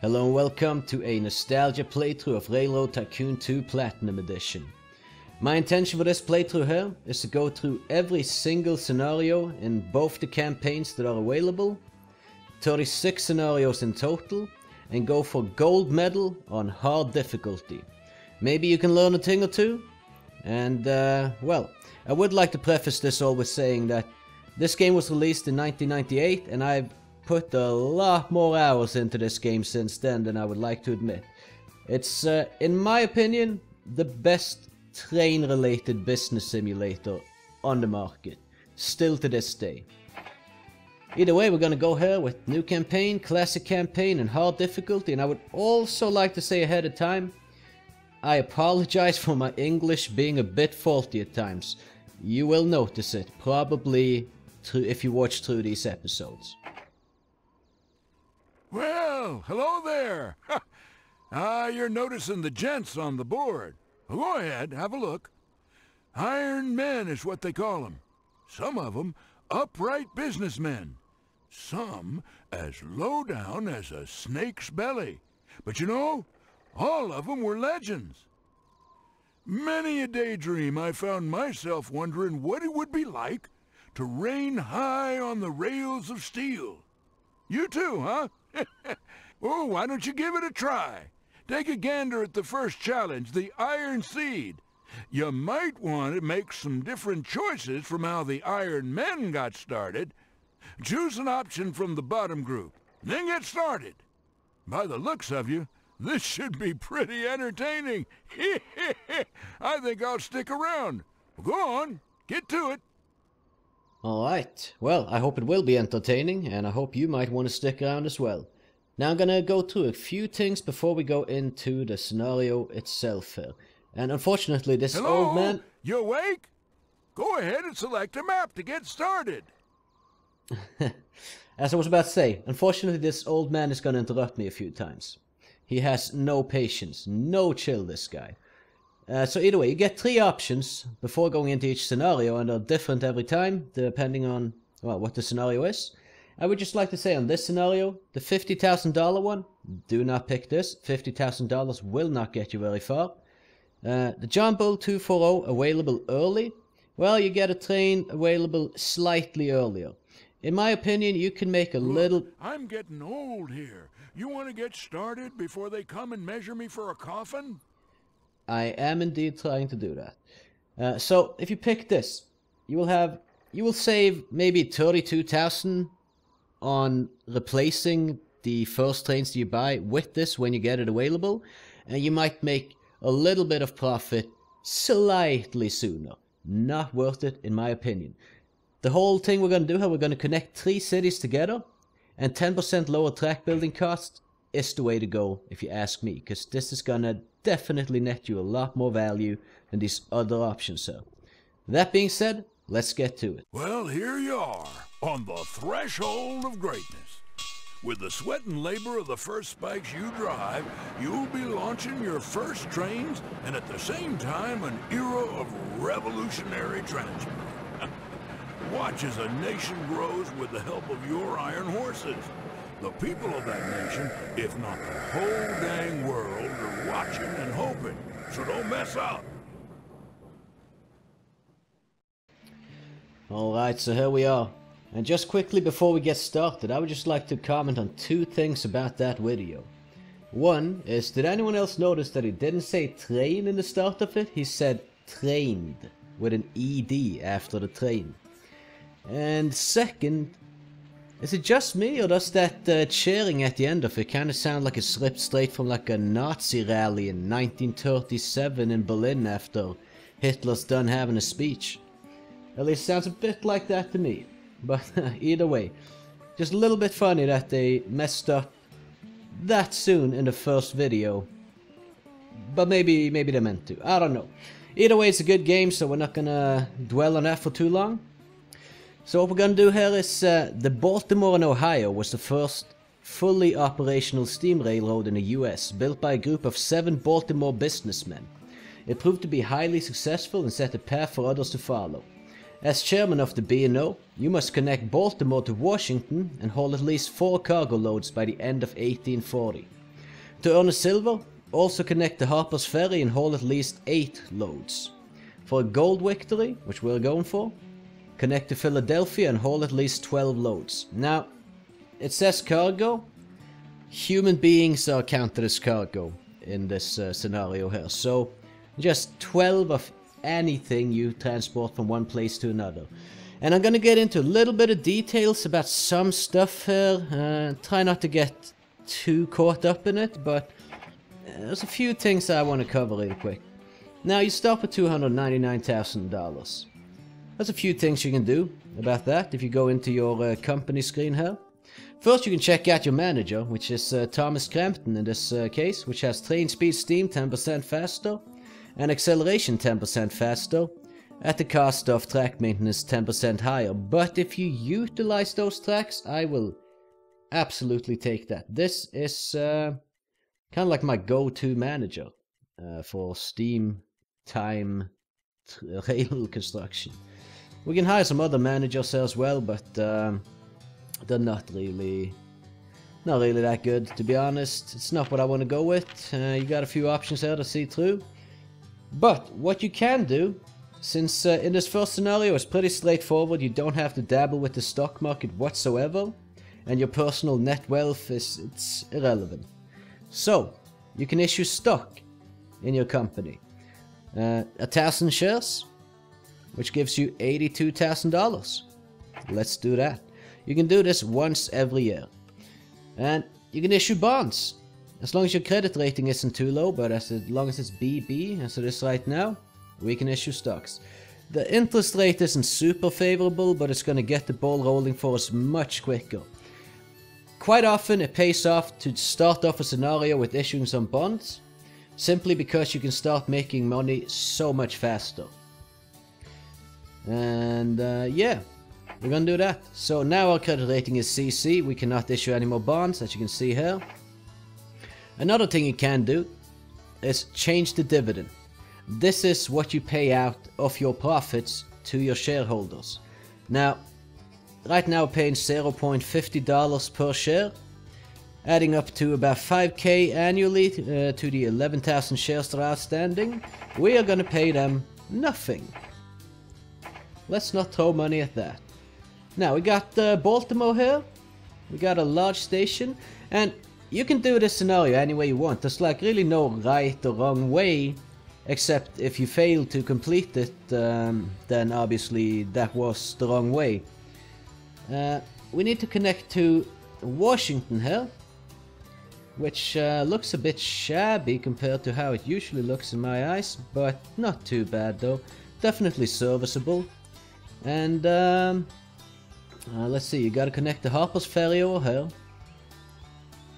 Hello and welcome to a nostalgia playthrough of Railroad Tycoon 2 Platinum Edition. My intention for this playthrough here is to go through every single scenario in both the campaigns that are available, 36 scenarios in total, and go for gold medal on hard difficulty. Maybe you can learn a thing or two? And, uh, well, I would like to preface this all with saying that this game was released in 1998 and I've put a lot more hours into this game since then than I would like to admit. It's, uh, in my opinion, the best train-related business simulator on the market, still to this day. Either way, we're gonna go here with new campaign, classic campaign, and hard difficulty, and I would also like to say ahead of time, I apologize for my English being a bit faulty at times. You will notice it, probably if you watch through these episodes. Well, hello there. ah, you're noticing the gents on the board. Well, go ahead, have a look. Iron men is what they call them. Some of them upright businessmen. Some as low down as a snake's belly. But you know, all of them were legends. Many a daydream I found myself wondering what it would be like to reign high on the rails of steel. You too, huh? Oh, why don't you give it a try? Take a gander at the first challenge, the Iron Seed. You might want to make some different choices from how the Iron Men got started. Choose an option from the bottom group, then get started. By the looks of you, this should be pretty entertaining. I think I'll stick around. Go on, get to it. Alright, well, I hope it will be entertaining, and I hope you might want to stick around as well. Now I'm gonna go through a few things before we go into the scenario itself here. And unfortunately this Hello? old man... You awake? Go ahead and select a map to get started. As I was about to say, unfortunately this old man is gonna interrupt me a few times. He has no patience, no chill this guy. Uh, so either way, you get three options before going into each scenario and they're different every time, depending on, well, what the scenario is. I would just like to say on this scenario, the $50,000 one, do not pick this. $50,000 will not get you very far. Uh, the John Bull 240 available early. Well, you get a train available slightly earlier. In my opinion, you can make a Look, little... I'm getting old here. You want to get started before they come and measure me for a coffin? I am indeed trying to do that. Uh, so if you pick this, you will have you will save maybe 32,000 on replacing the first trains you buy with this when you get it available, and you might make a little bit of profit slightly sooner. Not worth it in my opinion. The whole thing we're going to do here, we're going to connect three cities together, and 10% lower track building cost is the way to go if you ask me, because this is going to definitely net you a lot more value than these other options so. That being said, let's get to it. Well, here you are, on the threshold of greatness. With the sweat and labor of the first spikes you drive, you'll be launching your first trains and at the same time an era of revolutionary transport. Watch as a nation grows with the help of your iron horses. The people of that nation, if not the whole dang watching and hoping. So don't mess up. Alright, so here we are. And just quickly before we get started, I would just like to comment on two things about that video. One is, did anyone else notice that he didn't say train in the start of it? He said trained, with an ED after the train. And second, is it just me, or does that uh, cheering at the end of it kind of sound like it's ripped straight from like a Nazi rally in 1937 in Berlin after Hitler's done having a speech? At least sounds a bit like that to me. But either way, just a little bit funny that they messed up that soon in the first video. But maybe, maybe they meant to. I don't know. Either way, it's a good game, so we're not gonna dwell on that for too long. So what we're gonna do here is, uh, the Baltimore and Ohio was the first fully operational steam railroad in the US, built by a group of seven Baltimore businessmen. It proved to be highly successful and set a path for others to follow. As chairman of the B&O, you must connect Baltimore to Washington and haul at least four cargo loads by the end of 1840. To earn a silver, also connect to Harper's Ferry and haul at least 8 loads. For a gold victory, which we're going for, connect to Philadelphia and haul at least 12 loads. Now, it says cargo. Human beings are counted as cargo in this uh, scenario here. So, just 12 of anything you transport from one place to another. And I'm gonna get into a little bit of details about some stuff here. Uh, try not to get too caught up in it, but there's a few things I want to cover real quick. Now, you start with $299,000. There's a few things you can do about that if you go into your uh, company screen here. First, you can check out your manager, which is uh, Thomas Crampton in this uh, case, which has train speed steam 10% faster and acceleration 10% faster at the cost of track maintenance 10% higher. But if you utilize those tracks, I will absolutely take that. This is uh, kind of like my go-to manager uh, for steam time rail construction. We can hire some other managers as well, but um, they're not really not really that good to be honest. It's not what I want to go with. Uh, you got a few options there to see through. But what you can do, since uh, in this first scenario it's pretty straightforward, you don't have to dabble with the stock market whatsoever, and your personal net wealth is it's irrelevant. So, you can issue stock in your company. Uh, a thousand shares, which gives you $82,000. Let's do that. You can do this once every year. And you can issue bonds. As long as your credit rating isn't too low, but as long as it's BB, as it is right now, we can issue stocks. The interest rate isn't super favorable, but it's going to get the ball rolling for us much quicker. Quite often it pays off to start off a scenario with issuing some bonds, simply because you can start making money so much faster. And uh, yeah, we're gonna do that. So now our credit rating is CC, we cannot issue any more bonds, as you can see here. Another thing you can do is change the dividend. This is what you pay out of your profits to your shareholders. Now, right now paying $0.50 per share, adding up to about 5k annually uh, to the 11,000 shares that are outstanding. We are gonna pay them nothing. Let's not throw money at that. Now, we got uh, Baltimore here. We got a large station, and you can do this scenario any way you want. There's like really no right or wrong way, except if you fail to complete it, um, then obviously that was the wrong way. Uh, we need to connect to Washington here, which uh, looks a bit shabby compared to how it usually looks in my eyes, but not too bad though. Definitely serviceable. And um, uh, let's see, you gotta connect to Harper's Ferry over here.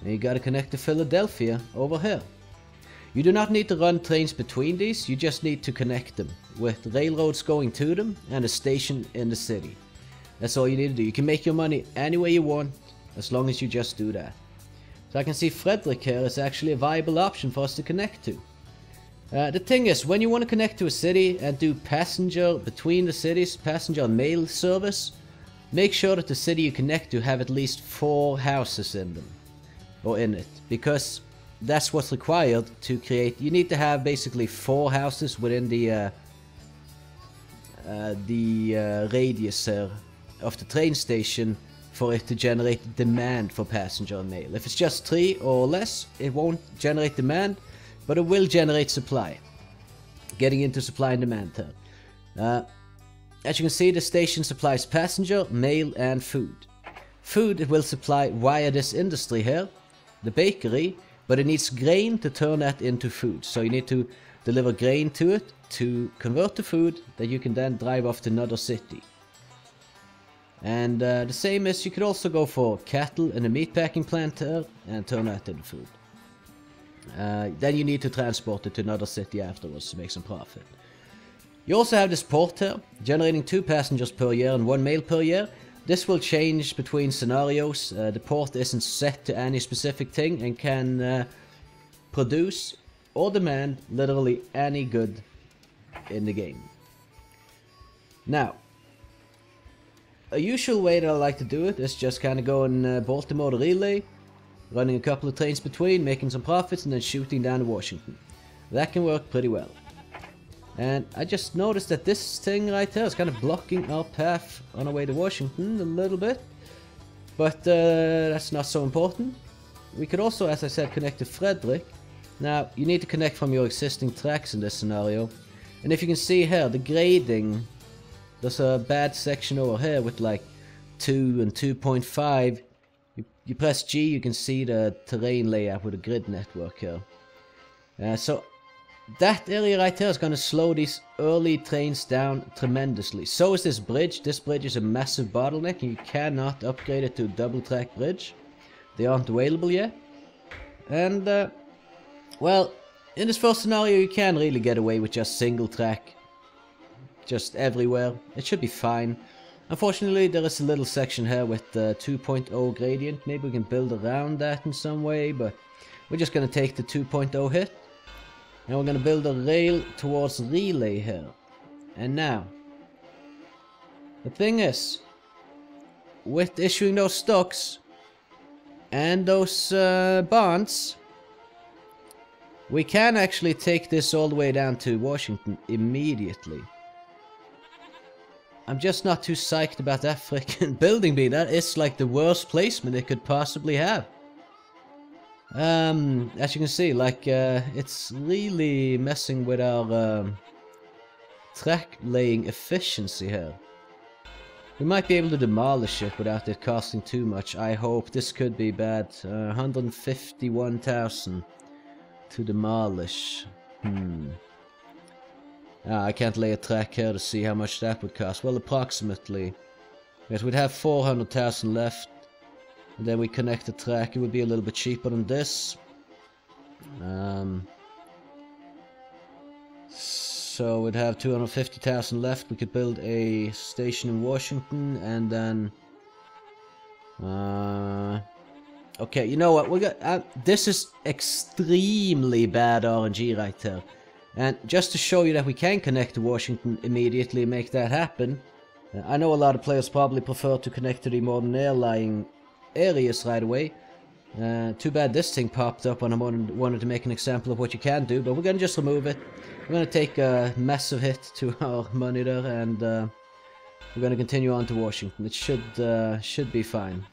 And you gotta connect to Philadelphia over here. You do not need to run trains between these, you just need to connect them with railroads going to them and a station in the city. That's all you need to do. You can make your money any way you want as long as you just do that. So I can see Frederick here is actually a viable option for us to connect to. Uh, the thing is, when you want to connect to a city and do passenger between the cities, passenger and mail service, make sure that the city you connect to have at least four houses in them or in it because that's what's required to create you need to have basically four houses within the uh, uh, the uh, radius of the train station for it to generate demand for passenger and mail. If it's just three or less, it won't generate demand, but it will generate supply. Getting into supply and demand here. Uh, as you can see, the station supplies passenger, mail, and food. Food it will supply via this industry here, the bakery, but it needs grain to turn that into food. So you need to deliver grain to it to convert to food that you can then drive off to another city. And uh, the same as you could also go for cattle in a meatpacking plant here and turn that into food. Uh, then you need to transport it to another city afterwards to make some profit. You also have this port here, generating two passengers per year and one mail per year. This will change between scenarios. Uh, the port isn't set to any specific thing and can uh, produce or demand literally any good in the game. Now, a usual way that I like to do it is just kind of go in uh, Baltimore Relay, running a couple of trains between, making some profits, and then shooting down to Washington. That can work pretty well. And I just noticed that this thing right here is kind of blocking our path on our way to Washington a little bit. But uh, that's not so important. We could also, as I said, connect to Frederick. Now, you need to connect from your existing tracks in this scenario. And if you can see here, the grading, there's a bad section over here with like 2 and 2.5. You, press G, you can see the terrain layout with a grid network here. Uh, so that area right here is going to slow these early trains down tremendously. So is this bridge. This bridge is a massive bottleneck and you cannot upgrade it to a double track bridge. They aren't available yet. And, uh, well, in this first scenario you can really get away with just single track. Just everywhere. It should be fine. Unfortunately, there is a little section here with the 2.0 gradient. Maybe we can build around that in some way, but we're just going to take the 2.0 hit. And we're going to build a rail towards relay here. And now, the thing is, with issuing those stocks and those uh, bonds, we can actually take this all the way down to Washington immediately. I'm just not too psyched about that freaking building being that is like the worst placement it could possibly have. Um, as you can see, like, uh, it's really messing with our um, track laying efficiency here. We might be able to demolish it without it costing too much, I hope. This could be bad. Uh, 151,000 to demolish. Hmm. Ah, I can't lay a track here to see how much that would cost. Well, approximately. Yes, we'd have 400,000 left. And then we connect the track. It would be a little bit cheaper than this. Um, so we'd have 250,000 left. We could build a station in Washington and then... Uh, okay, you know what? We got uh, this is extremely bad RNG right there. And just to show you that we can connect to Washington immediately and make that happen, uh, I know a lot of players probably prefer to connect to the modern airline areas right away. Uh, too bad this thing popped up when I wanted, to make an example of what you can do, but we're going to just remove it. We're going to take a massive hit to our money there, and uh, we're going to continue on to Washington. It should, uh, should be fine.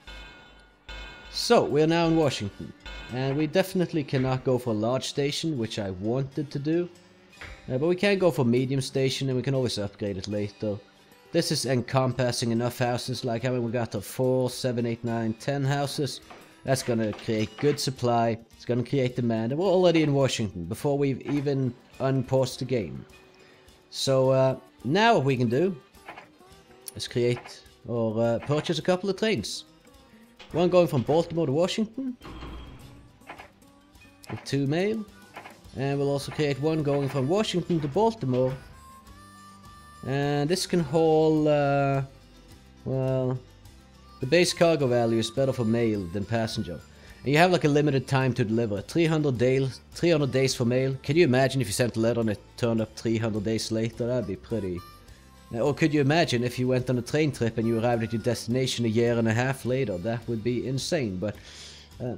So, we're now in Washington, and we definitely cannot go for a large station, which I wanted to do. Uh, but we can go for medium station, and we can always upgrade it later. This is encompassing enough houses, like I mean we got to 4, 7, 8, 9, 10 houses. That's gonna create good supply, it's gonna create demand, and we're already in Washington before we've even unpaused the game. So uh, now what we can do is create or uh, purchase a couple of trains. One going from Baltimore to Washington, with two mail, and we'll also create one going from Washington to Baltimore and this can haul, uh, well, the base cargo value is better for mail than passenger. And you have like a limited time to deliver. 300 days, 300 days for mail. Can you imagine if you sent a letter and it turned up 300 days later? That'd be pretty... Or could you imagine if you went on a train trip and you arrived at your destination a year and a half later? That would be insane, but... Uh,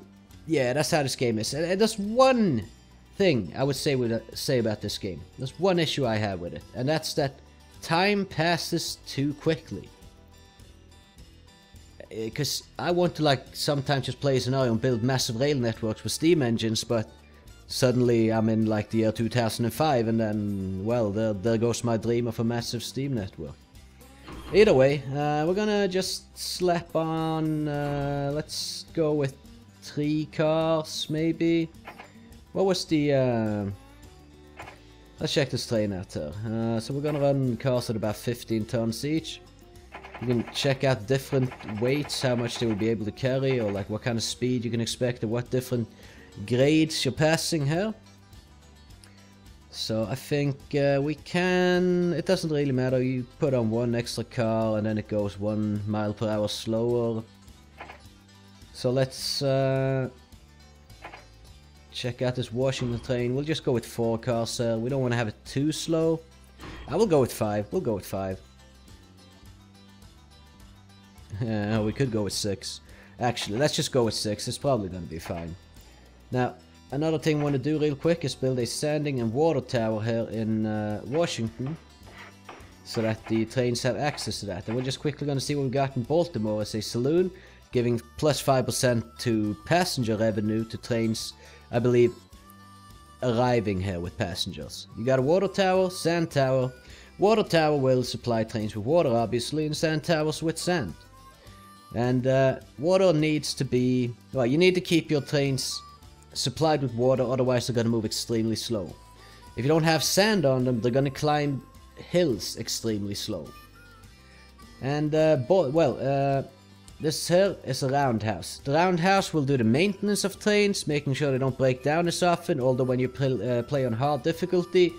yeah, that's how this game is. And there's one thing I would say, with, say about this game. There's one issue I have with it, and that's that time passes too quickly. Because uh, I want to like sometimes just play a scenario and build massive rail networks with steam engines, but suddenly I'm in like the year 2005 and then, well, there, there goes my dream of a massive steam network. Either way, uh, we're gonna just slap on, uh, let's go with three cars, maybe. What was the, uh, Let's check this train out here. Uh, so we're gonna run cars at about 15 tons each. You can check out different weights, how much they will be able to carry, or like what kind of speed you can expect, or what different grades you're passing here. So I think uh, we can, it doesn't really matter, you put on one extra car and then it goes one mile per hour slower. So let's uh, check out this Washington train. We'll just go with four sir. We don't want to have it too slow. I will go with five. We'll go with five. Yeah, we could go with six. Actually, let's just go with 6. It's probably going to be fine. Now, another thing I want to do real quick is build a sanding and water tower here in uh, Washington. So that the trains have access to that. And we're just quickly going to see what we got in Baltimore as a saloon. Giving plus 5% to passenger revenue to trains, I believe, arriving here with passengers. You got a water tower, sand tower. Water tower will supply trains with water, obviously, and sand towers with sand. And uh, water needs to be... Well, you need to keep your trains supplied with water, otherwise they're going to move extremely slow. If you don't have sand on them, they're going to climb hills extremely slow. And, uh, well, uh, this here is a roundhouse. The roundhouse will do the maintenance of trains, making sure they don't break down as often, although when you play, uh, play on hard difficulty,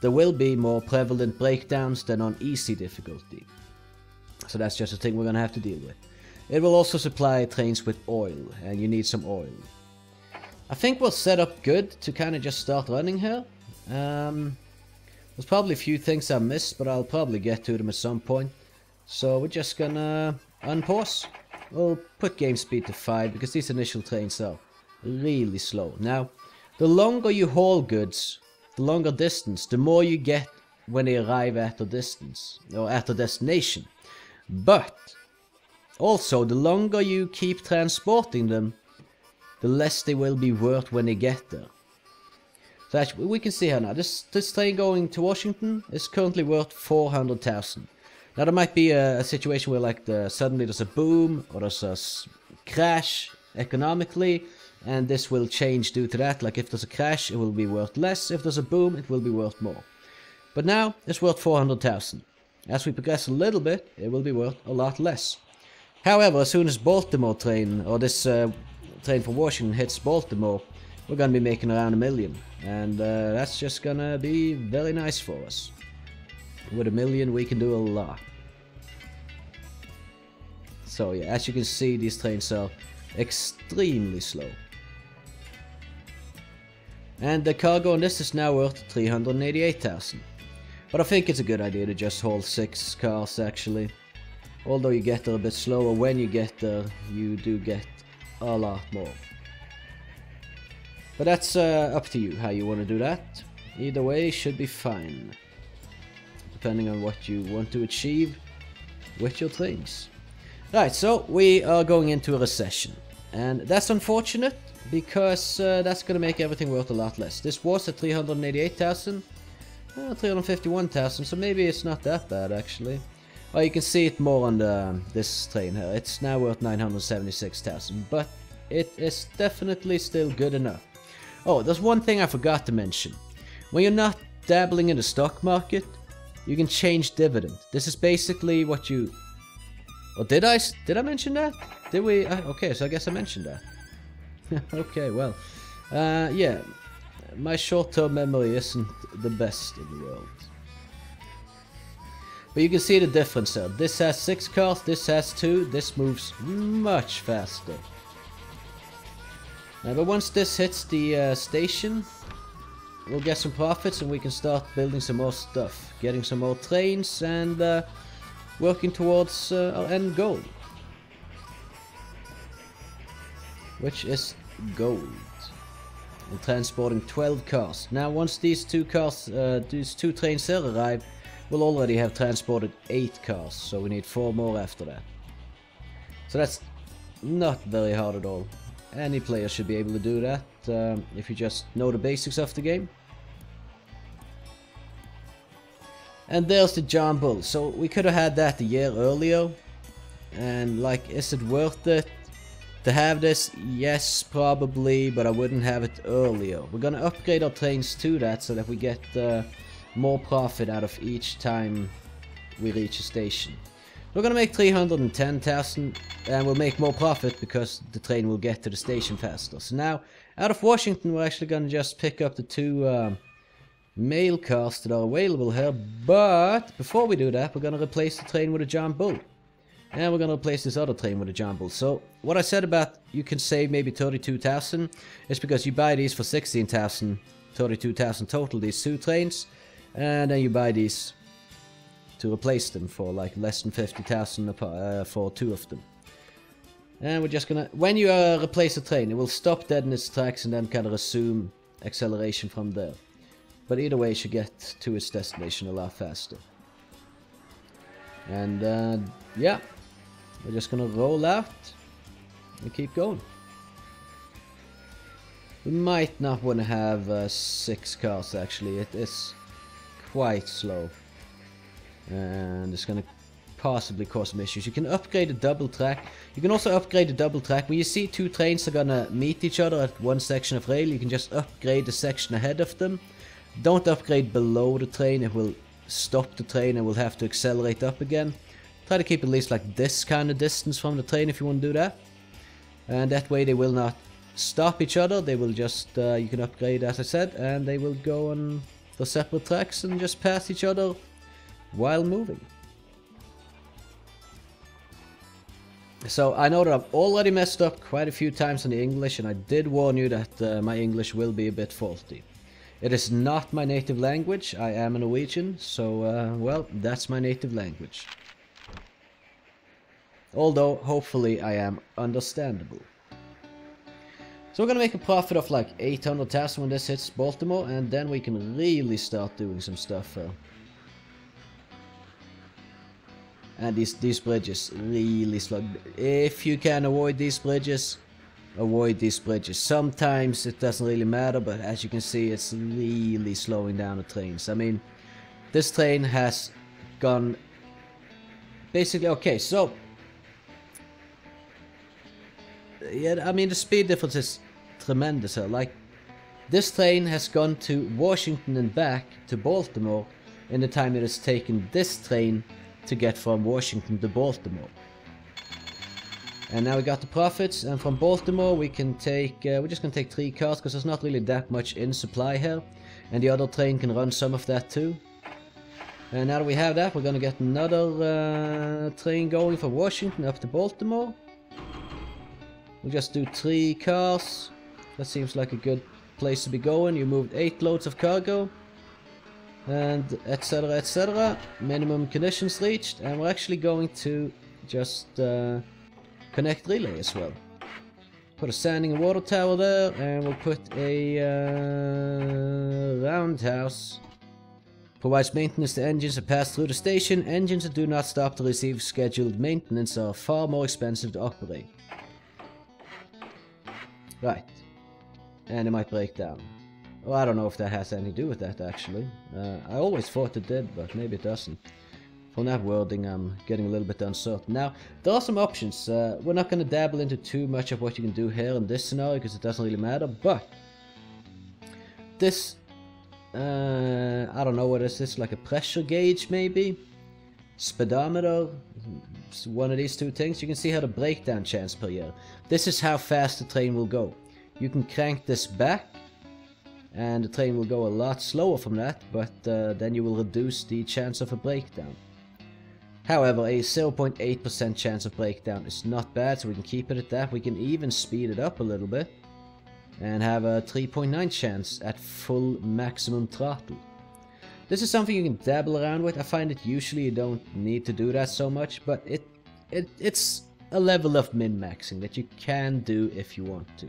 there will be more prevalent breakdowns than on easy difficulty. So that's just a thing we're gonna have to deal with. It will also supply trains with oil, and you need some oil. I think we're set up good to kind of just start running here. Um, there's probably a few things I missed, but I'll probably get to them at some point. So we're just gonna unpause. We'll put game speed to 5 because these initial trains are really slow. Now, the longer you haul goods, the longer distance, the more you get when they arrive at the distance, or at the destination. But, also, the longer you keep transporting them, the less they will be worth when they get there. So actually, we can see here now, this, this train going to Washington is currently worth 400,000. Now there might be a, a, situation where like the, suddenly there's a boom or there's a crash economically and this will change due to that. Like if there's a crash, it will be worth less. If there's a boom, it will be worth more. But now it's worth 400,000. As we progress a little bit, it will be worth a lot less. However, as soon as Baltimore train or this uh, train from Washington hits Baltimore, we're gonna be making around a million. And uh, that's just gonna be very nice for us. With a million we can do a lot. So yeah, as you can see these trains are extremely slow. And the cargo on this is now worth 388,000. But I think it's a good idea to just haul 6 cars actually. Although you get there a bit slower, when you get there you do get a lot more. But that's uh, up to you how you want to do that. Either way should be fine. Depending on what you want to achieve with your things. Right, so we are going into a recession. And that's unfortunate because uh, that's going to make everything worth a lot less. This was at 388,000. Uh, 351,000, so maybe it's not that bad actually. Oh, you can see it more on the this train here. It's now worth 976,000, but it is definitely still good enough. Oh, there's one thing I forgot to mention. When you're not dabbling in the stock market, you can change dividend. This is basically what you... Oh, did I, did I mention that? Did we? Uh, okay, so I guess I mentioned that. okay, well. Uh, yeah, my short-term memory isn't the best in the world. But you can see the difference there. This has 6 cars, this has 2, this moves much faster. Uh, but once this hits the uh, station, we'll get some profits and we can start building some more stuff. Getting some more trains and uh, working towards uh, our end goal. Which is gold. And transporting 12 cars. Now once these two cars, uh, these two trains here arrive, we'll already have transported 8 cars. So we need 4 more after that. So that's not very hard at all. Any player should be able to do that um, if you just know the basics of the game. And there's the John Bull. So we could have had that a year earlier. And like, is it worth it to have this? Yes, probably, but I wouldn't have it earlier. We're gonna upgrade our trains to that so that we get uh, more profit out of each time we reach a station. We're gonna make 310,000 and we'll make more profit because the train will get to the station faster. So now, out of Washington, we're actually gonna just pick up the two um, mail cars that are available here. But before we do that, we're gonna replace the train with a John Bull. And we're gonna replace this other train with a John Bull. So, what I said about you can save maybe 32,000 is because you buy these for 16,000, 32,000 total, these two trains. And then you buy these to replace them for like less than 50,000 uh, for two of them. And we're just gonna... When you uh, replace a train, it will stop dead in its tracks and then kind of resume acceleration from there. But either way, it should get to its destination a lot faster. And uh, yeah, we're just gonna roll out and keep going. We might not want to have uh, six cars actually, it is quite slow. And it's gonna possibly cause some issues. You can upgrade the double track. You can also upgrade the double track. When you see two trains are gonna meet each other at one section of rail, you can just upgrade the section ahead of them. Don't upgrade below the train, it will stop the train and will have to accelerate up again. Try to keep at least like this kind of distance from the train if you want to do that. And that way they will not stop each other, they will just, uh, you can upgrade as I said, and they will go on the separate tracks and just pass each other while moving. So I know that I've already messed up quite a few times in the English and I did warn you that uh, my English will be a bit faulty. It is not my native language, I am a Norwegian, so uh, well, that's my native language. Although, hopefully I am understandable. So we're gonna make a profit of like 800,000 when this hits Baltimore and then we can really start doing some stuff. Uh, and these these bridges really slow. If you can avoid these bridges, avoid these bridges. Sometimes it doesn't really matter, but as you can see, it's really slowing down the trains. I mean, this train has gone basically okay. So yeah, I mean the speed difference is tremendous. Like this train has gone to Washington and back to Baltimore in the time it has taken this train to get from Washington to Baltimore. And now we got the profits, and from Baltimore we can take, uh, we're just gonna take three cars, because there's not really that much in supply here. And the other train can run some of that too. And now that we have that, we're gonna get another uh, train going from Washington up to Baltimore. We'll just do three cars. That seems like a good place to be going. You moved eight loads of cargo and etc etc minimum conditions reached and we're actually going to just uh, connect relay as well. Put a sanding and water tower there and we'll put a uh, roundhouse. Provides maintenance to engines that pass through the station. Engines that do not stop to receive scheduled maintenance are far more expensive to operate. Right. And it might break down well, I don't know if that has anything to do with that, actually. Uh, I always thought it did, but maybe it doesn't. From that wording, I'm getting a little bit uncertain. Now, there are some options. Uh, we're not going to dabble into too much of what you can do here in this scenario, because it doesn't really matter, but... This... Uh, I don't know what is this, like a pressure gauge, maybe? Speedometer? One of these two things. You can see how the breakdown chance per year. This is how fast the train will go. You can crank this back and the train will go a lot slower from that, but uh, then you will reduce the chance of a breakdown. However, a 0.8% chance of breakdown is not bad, so we can keep it at that. We can even speed it up a little bit and have a 3.9 chance at full maximum throttle. This is something you can dabble around with. I find that usually you don't need to do that so much, but it, it it's a level of min-maxing that you can do if you want to.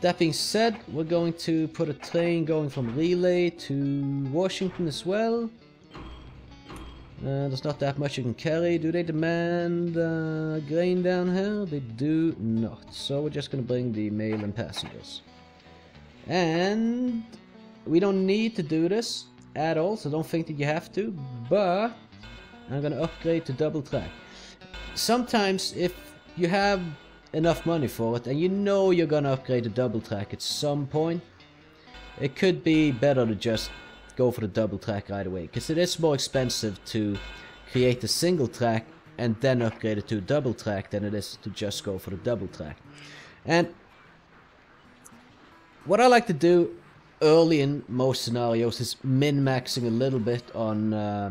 That being said, we're going to put a train going from Relay to Washington as well. Uh, there's not that much you can carry. Do they demand uh, grain down here? They do not. So we're just going to bring the mail and passengers. And we don't need to do this at all, so don't think that you have to. But I'm going to upgrade to double track. Sometimes if you have enough money for it and you know you're gonna upgrade the double track at some point, it could be better to just go for the double track right away because it is more expensive to create a single track and then upgrade it to a double track than it is to just go for the double track. And what I like to do early in most scenarios is min-maxing a little bit on uh,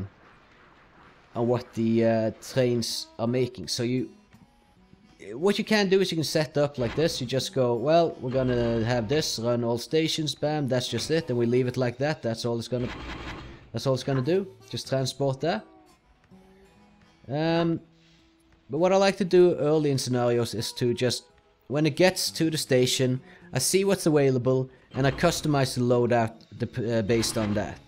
on what the uh, trains are making. So you what you can do is you can set up like this. You just go, well, we're gonna have this, run all stations, bam, that's just it. And we leave it like that. That's all it's gonna, that's all it's gonna do. Just transport that. Um, But what I like to do early in scenarios is to just, when it gets to the station, I see what's available and I customize the loadout uh, based on that.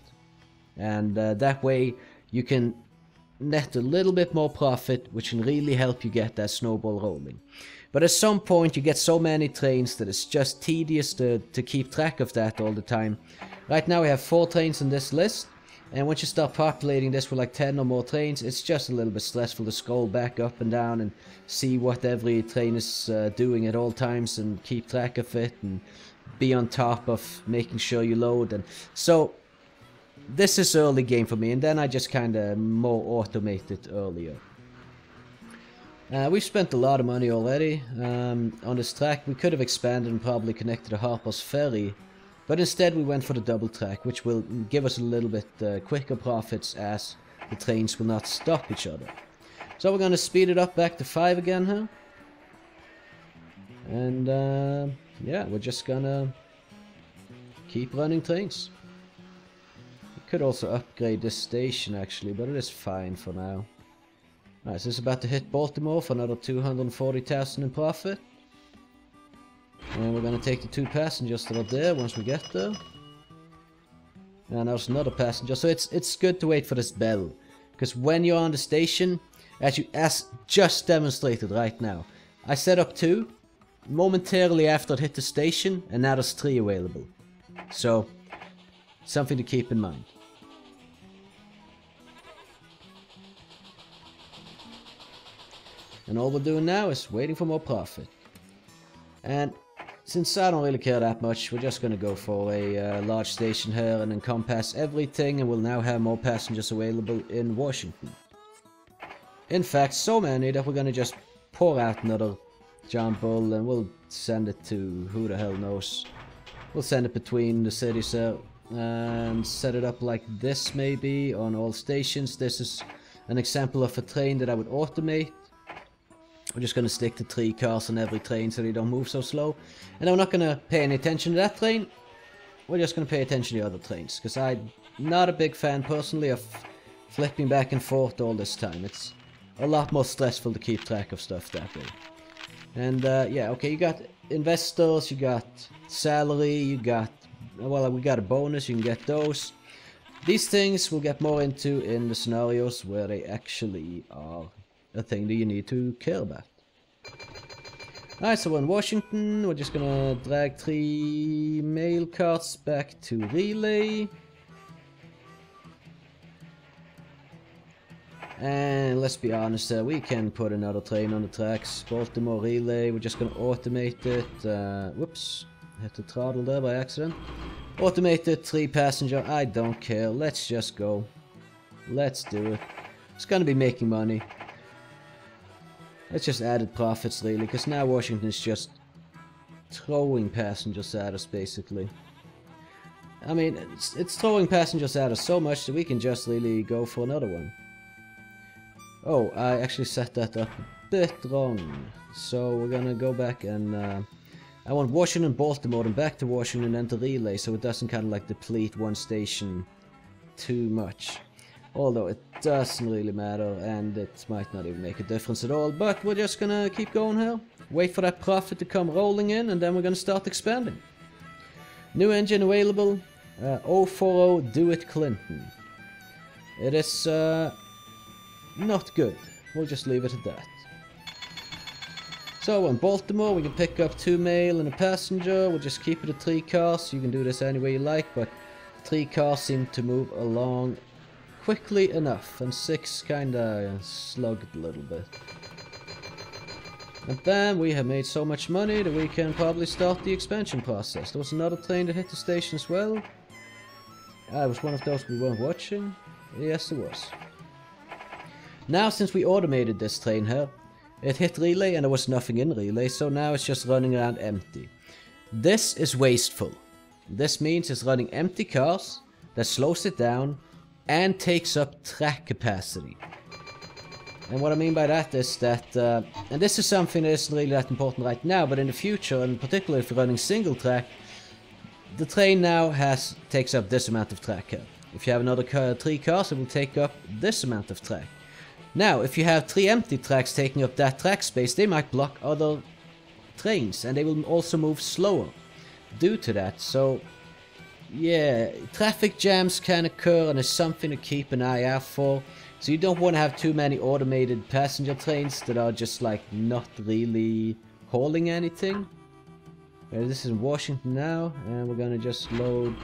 And uh, that way you can net a little bit more profit, which can really help you get that snowball rolling. But at some point you get so many trains that it's just tedious to, to keep track of that all the time. Right now we have 4 trains on this list. And once you start populating this with like 10 or more trains, it's just a little bit stressful to scroll back up and down and see what every train is uh, doing at all times and keep track of it and be on top of making sure you load. And so this is early game for me and then I just kind of more automate it earlier. Uh, we've spent a lot of money already um, on this track. We could have expanded and probably connected to Harper's Ferry. But instead we went for the double track, which will give us a little bit uh, quicker profits as the trains will not stop each other. So we're going to speed it up back to 5 again here. And uh, yeah, we're just gonna keep running trains. Could also upgrade this station actually, but it is fine for now. Alright, so it's about to hit Baltimore for another 240,000 in profit. And we're gonna take the two passengers that are there once we get there. And there's another passenger. So it's it's good to wait for this bell. Because when you're on the station, as you as just demonstrated right now, I set up two momentarily after it hit the station, and now there's three available. So, something to keep in mind. And all we're doing now is waiting for more profit. And since I don't really care that much, we're just gonna go for a uh, large station here and encompass everything and we'll now have more passengers available in Washington. In fact, so many that we're gonna just pour out another Bull and we'll send it to who the hell knows. We'll send it between the cities there and set it up like this maybe on all stations. This is an example of a train that I would automate we're just going to stick to three cars on every train so they don't move so slow. And I'm not going to pay any attention to that train. We're just going to pay attention to other trains. Because I'm not a big fan personally of flipping back and forth all this time. It's a lot more stressful to keep track of stuff that way. And uh, yeah, okay, you got investors, you got salary, you got... Well, we got a bonus, you can get those. These things we'll get more into in the scenarios where they actually are a thing that you need to care about. Alright, so we're in Washington, we're just gonna drag three mail carts back to Relay. And let's be honest, uh, we can put another train on the tracks. Baltimore Relay, we're just gonna automate it. Uh, whoops, hit the throttle there by accident. Automated, three passenger, I don't care. Let's just go. Let's do it. It's gonna be making money. It's just added profits really, because now Washington is just throwing passengers at us basically. I mean, it's, it's throwing passengers at us so much that we can just really go for another one. Oh, I actually set that up a bit wrong. So we're gonna go back and uh, I want Washington, Baltimore, and back to Washington and to relay so it doesn't kind of like deplete one station too much. Although it doesn't really matter and it might not even make a difference at all. But we're just gonna keep going here. Wait for that profit to come rolling in and then we're gonna start expanding. New engine available. Uh, 040 DeWitt Clinton. It is uh, not good. We'll just leave it at that. So in Baltimore we can pick up two mail and a passenger. We'll just keep it at three cars. You can do this any way you like, but three cars seem to move along quickly enough, and 6 kinda slugged a little bit. And then we have made so much money that we can probably start the expansion process. There was another train that hit the station as well. Ah, it was one of those we weren't watching. Yes, it was. Now, since we automated this train here, it hit relay and there was nothing in relay, so now it's just running around empty. This is wasteful. This means it's running empty cars, that slows it down, and takes up track capacity. And what I mean by that is that, uh, and this is something that isn't really that important right now, but in the future, and particularly if you're running single track, the train now has takes up this amount of track here. If you have another car, three cars, it will take up this amount of track. Now, if you have three empty tracks taking up that track space, they might block other trains, and they will also move slower due to that. So, yeah, traffic jams can occur, and it's something to keep an eye out for. So you don't want to have too many automated passenger trains that are just like not really hauling anything. Uh, this is in Washington now, and we're gonna just load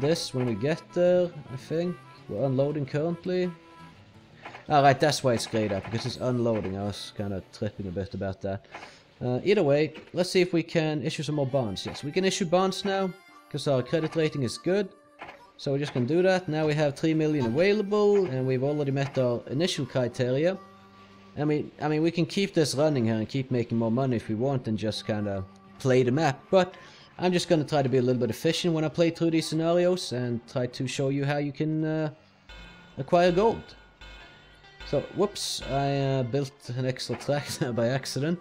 this when we get there, I think. We're unloading currently. Alright, that's why it's grayed out, because it's unloading. I was kind of tripping a bit about that. Uh, either way, let's see if we can issue some more bonds. Yes, we can issue bonds now, because our credit rating is good. So we're just going to do that. Now we have 3 million available, and we've already met our initial criteria. I mean, I mean, we can keep this running here and keep making more money if we want and just kind of play the map. But I'm just going to try to be a little bit efficient when I play through these scenarios and try to show you how you can uh, acquire gold. So, whoops, I uh, built an extra track by accident.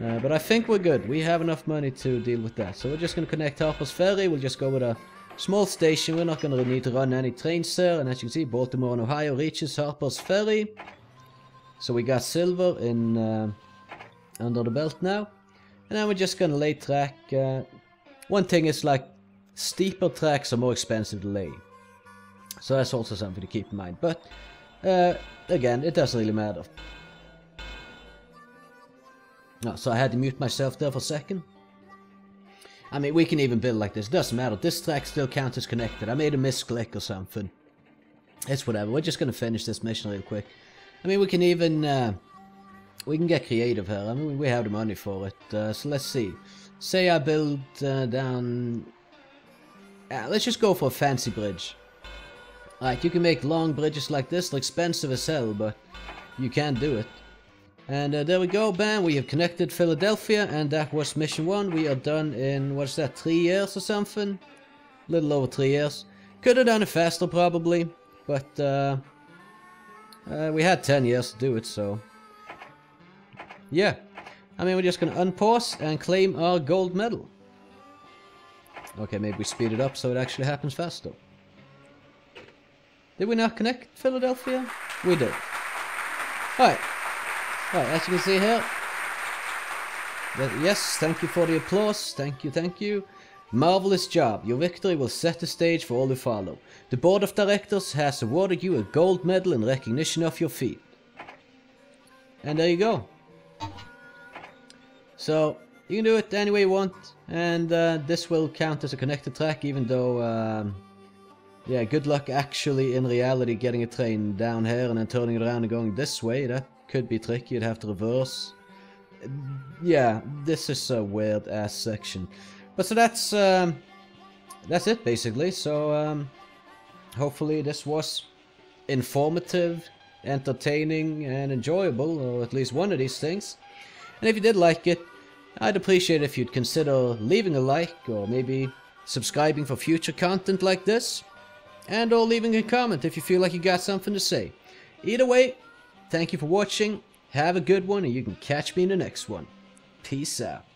Uh, but I think we're good. We have enough money to deal with that. So we're just going to connect Harper's Ferry. We'll just go with a small station. We're not going to need to run any trains there. And as you can see, Baltimore and Ohio reaches Harper's Ferry. So we got silver in uh, under the belt now. And then we're just going to lay track. Uh, one thing is like steeper tracks are more expensive to lay. So that's also something to keep in mind. But uh, again, it doesn't really matter. No, so I had to mute myself there for a second. I mean, we can even build like this. Doesn't matter. This track still counts as connected. I made a misclick or something. It's whatever. We're just going to finish this mission real quick. I mean, we can even... Uh, we can get creative here. I mean, we have the money for it. Uh, so let's see. Say I build uh, down... Uh, let's just go for a fancy bridge. Like, you can make long bridges like this. They're expensive as hell, but you can do it. And uh, there we go, bam, we have connected Philadelphia, and that was mission one. We are done in, what's that, three years or something? A little over three years. Could have done it faster, probably, but uh, uh, we had 10 years to do it, so... Yeah. I mean, we're just gonna unpause and claim our gold medal. Okay, maybe we speed it up so it actually happens faster. Did we not connect Philadelphia? We did. Alright. Right, as you can see here. Yes, thank you for the applause. Thank you, thank you. Marvelous job. Your victory will set the stage for all who follow. The board of directors has awarded you a gold medal in recognition of your feat. And there you go. So, you can do it any way you want. And uh, this will count as a connected track, even though... Um, yeah, good luck actually in reality getting a train down here and then turning it around and going this way. That could be tricky, you'd have to reverse. Yeah, this is a weird ass section. But so that's um, that's it basically. So um, hopefully this was informative, entertaining and enjoyable, or at least one of these things. And if you did like it, I'd appreciate if you'd consider leaving a like or maybe subscribing for future content like this. And or leaving a comment if you feel like you got something to say. Either way, Thank you for watching. Have a good one and you can catch me in the next one. Peace out.